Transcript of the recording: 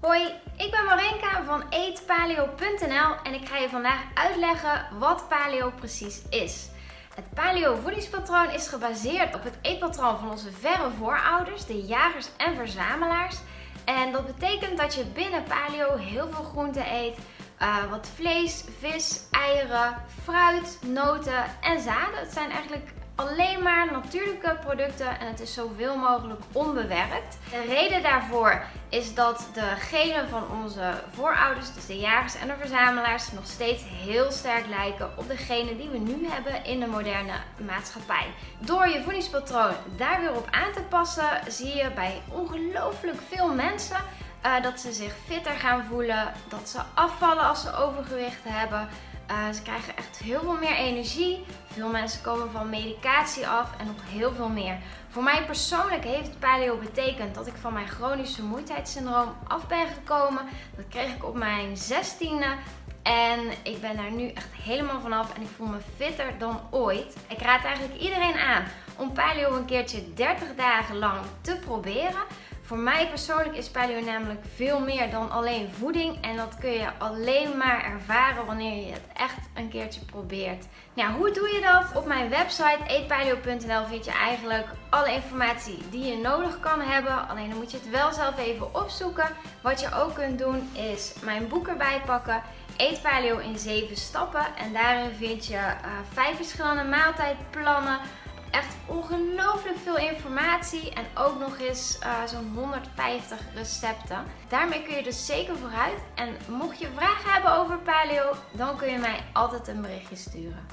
Hoi, ik ben Marenka van eetpaleo.nl en ik ga je vandaag uitleggen wat paleo precies is. Het paleo voedingspatroon is gebaseerd op het eetpatroon van onze verre voorouders, de jagers en verzamelaars. En dat betekent dat je binnen paleo heel veel groenten eet, uh, wat vlees, vis, eieren, fruit, noten en zaden. Het zijn eigenlijk alleen maar natuurlijke producten en het is zoveel mogelijk onbewerkt. De reden daarvoor is dat de genen van onze voorouders, dus de jagers en de verzamelaars, nog steeds heel sterk lijken op de genen die we nu hebben in de moderne maatschappij. Door je voedingspatroon daar weer op aan te passen, zie je bij ongelooflijk veel mensen uh, dat ze zich fitter gaan voelen, dat ze afvallen als ze overgewicht hebben. Uh, ze krijgen echt heel veel meer energie. Veel mensen komen van medicatie af en nog heel veel meer. Voor mij persoonlijk heeft paleo betekend dat ik van mijn chronische vermoeidheidssyndroom af ben gekomen. Dat kreeg ik op mijn 16e. En ik ben daar nu echt helemaal vanaf en ik voel me fitter dan ooit. Ik raad eigenlijk iedereen aan om paleo een keertje 30 dagen lang te proberen. Voor mij persoonlijk is paleo namelijk veel meer dan alleen voeding. En dat kun je alleen maar ervaren wanneer je het echt een keertje probeert. Nou, hoe doe je dat? Op mijn website eetpaleo.nl vind je eigenlijk alle informatie die je nodig kan hebben. Alleen dan moet je het wel zelf even opzoeken. Wat je ook kunt doen is mijn boek erbij pakken. Eet Paleo in 7 stappen. En daarin vind je uh, vijf verschillende maaltijdplannen Echt ongelooflijk veel informatie en ook nog eens uh, zo'n 150 recepten. Daarmee kun je dus zeker vooruit. En mocht je vragen hebben over paleo, dan kun je mij altijd een berichtje sturen.